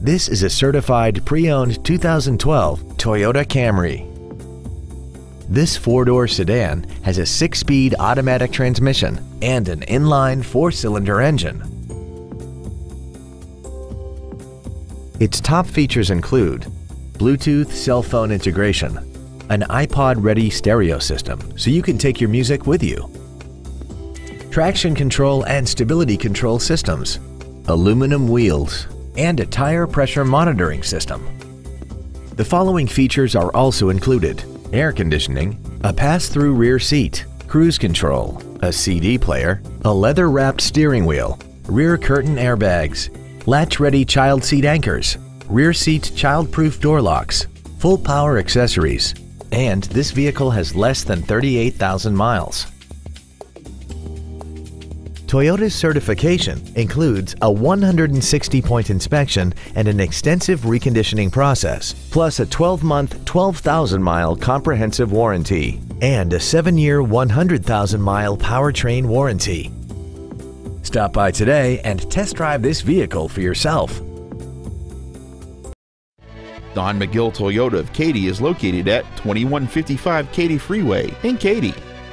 This is a certified pre-owned 2012 Toyota Camry. This four-door sedan has a six-speed automatic transmission and an inline four-cylinder engine. Its top features include Bluetooth cell phone integration, an iPod-ready stereo system so you can take your music with you, traction control and stability control systems, aluminum wheels, and a tire pressure monitoring system. The following features are also included air conditioning, a pass-through rear seat, cruise control, a CD player, a leather-wrapped steering wheel, rear curtain airbags, latch-ready child seat anchors, rear seat child-proof door locks, full power accessories, and this vehicle has less than 38,000 miles. Toyota's certification includes a 160-point inspection and an extensive reconditioning process, plus a 12-month, 12,000-mile comprehensive warranty and a 7-year, 100,000-mile powertrain warranty. Stop by today and test drive this vehicle for yourself. Don McGill Toyota of Katy is located at 2155 Katy Freeway in Katy.